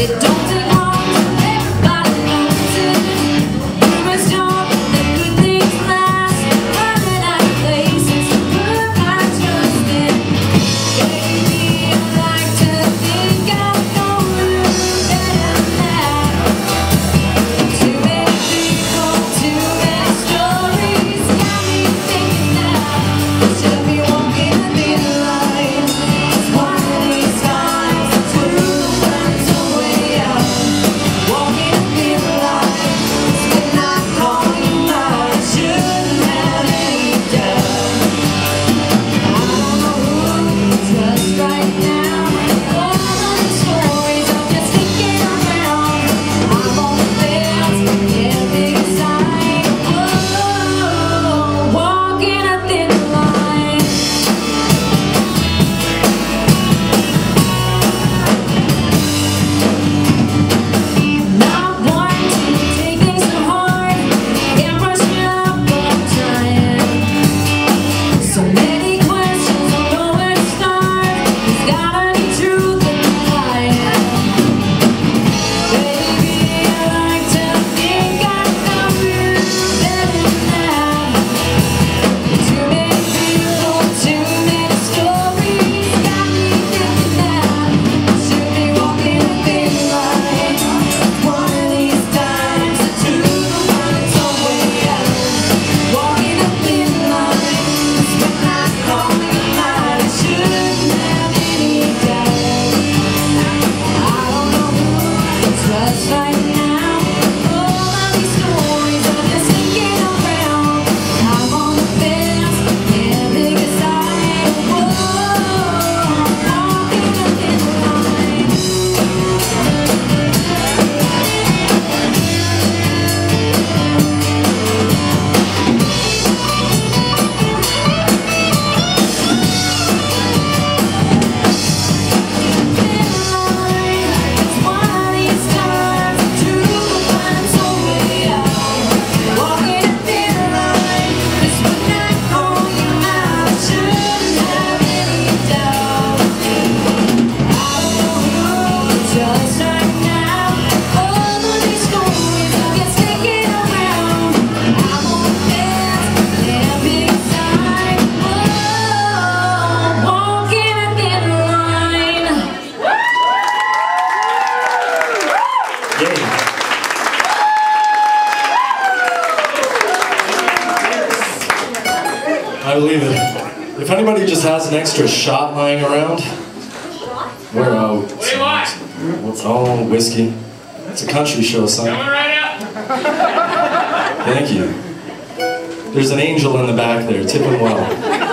It don't just like I believe it. If anybody just has an extra shot lying around, we're out. Wait, what? What's all whiskey? It's a country show, son. Coming right up. Thank you. There's an angel in the back there, tipping well.